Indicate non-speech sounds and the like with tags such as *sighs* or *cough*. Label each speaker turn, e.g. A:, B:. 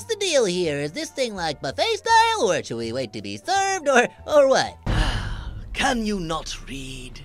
A: what's the deal here? Is this thing like buffet style, or should we wait to be served, or or what? *sighs*
B: Can you not read?